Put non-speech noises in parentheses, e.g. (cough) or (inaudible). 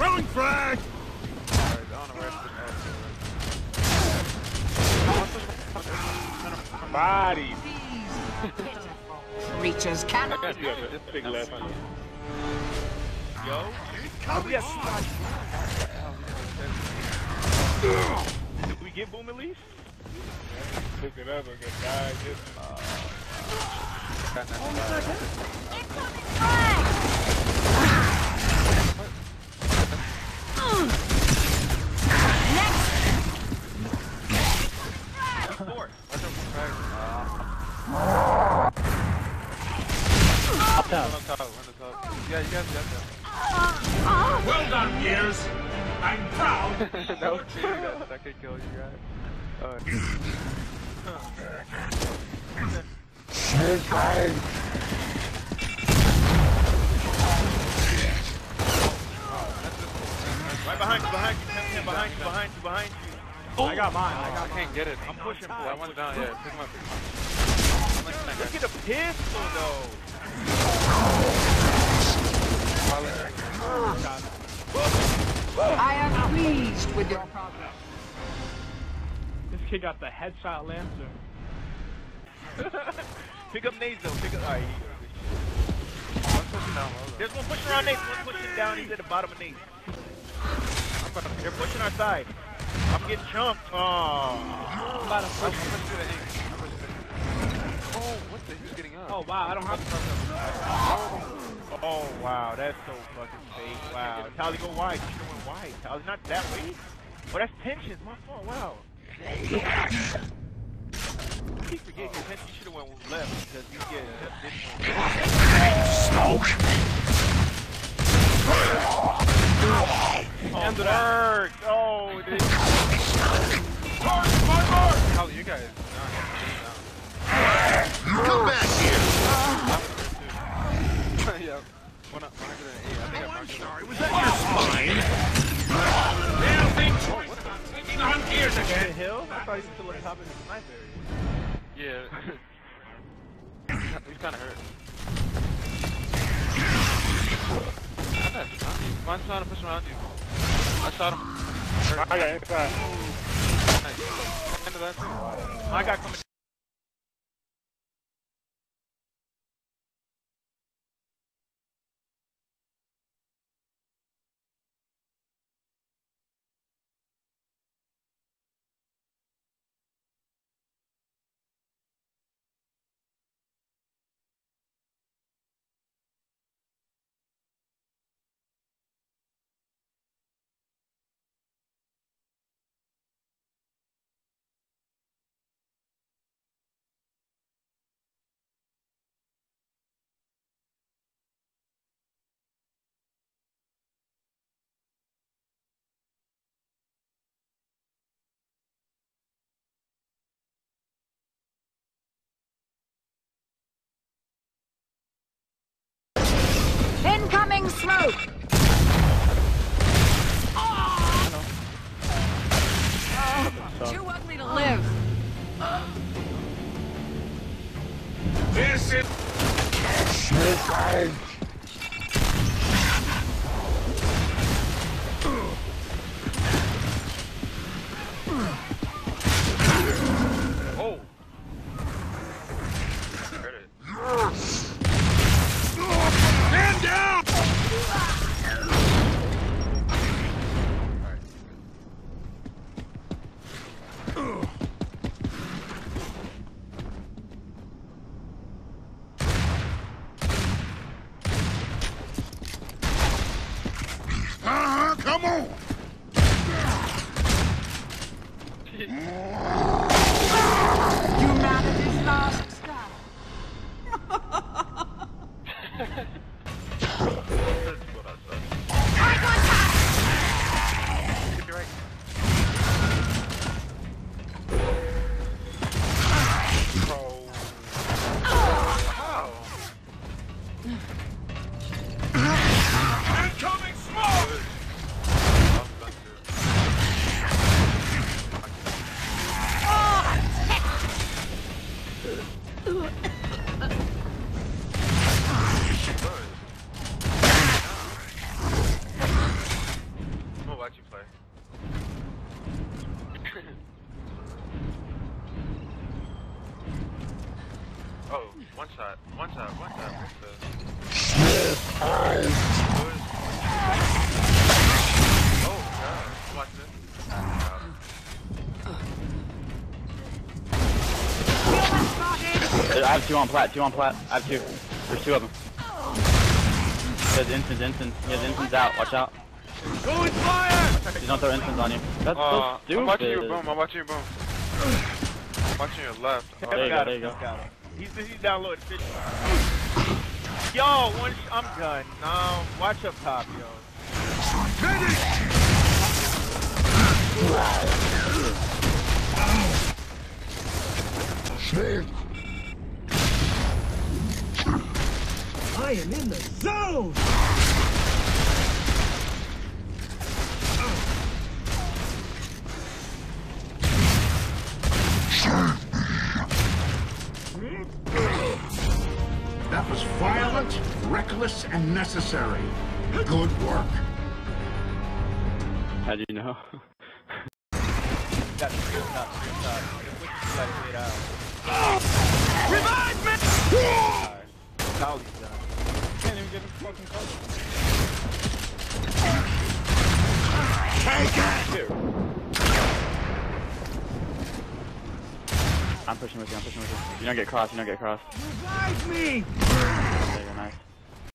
Throwing frag! Alright, I don't know where it's Bodies. Creatures I cannot. got you. This big left. Yo. Coming! Yes. Did we get boom at least? Look it up, I'm gonna die. Just, Got. Well done, Gears! I'm proud! that was cheating. That, could kill you guys. Uh, Right behind you, behind you, behind you, behind you, behind you. I got mine. I I got can't get it. I'm pushing for That it. one's down. Yeah, pick him up. Pick him up. I'm like, that Look at the pistol though. I am pleased with your progress. This kid got the headshot lancer. (laughs) Pick up nades though. Pick up. Alright. I'm pushing down low. though. There's one pushing around nades. One pushing down. He's at the bottom of nades. They're pushing our side. I'm getting chumped. Oh. I'm about to I'm push. pushing through the ink. I'm pushing through- Oh, what the? Who's getting up? Oh wow, I don't have to. Press up. Oh wow, that's so fucking fake. Wow. Tally go wide. You should have went wide. Tally's not that way. Oh, that's tensions. My fault. Wow. I keep forgetting your tension. You should have went left because you get this one. End Oh, it up. Work. Oh, this. How you guys? Come back here! yeah. One, 108. I think I marked it. Sorry, was that your spine? Damn thing! Taking on gears The again! hill? I thought he was still on top of the sniper. Yeah. He's kind of hurt. I'm not shot you. Mine's trying to push him around you. I shot him. I got inside. Nice. I got coming. Incoming smoke! Too ugly to live. This is... watch you play. (laughs) oh, one shot, one shot, one shot. What the? I have two on plat, two on plat. I have two. There's two of them. He has instance, instance. He has instance out. Watch out. Go with fire! He's gonna throw instants on you. That's Uh, so I'm watching you boom, I'm watching you boom. I'm watching your left. Oh, There you go, there you go. Got him. He's, he's down low at fish. Yo, one I'm done. No, watch up top, yo. I am in the zone! That was violent, reckless, and necessary. Good work. How do you know? Got three up top, three up top. Just wait till you guys get out. Revive me! Tali's done. Can't even get him fucking close. I'm pushing with you, I'm pushing with you. You don't get crossed, you don't get crossed. Revive me! There you go, nice.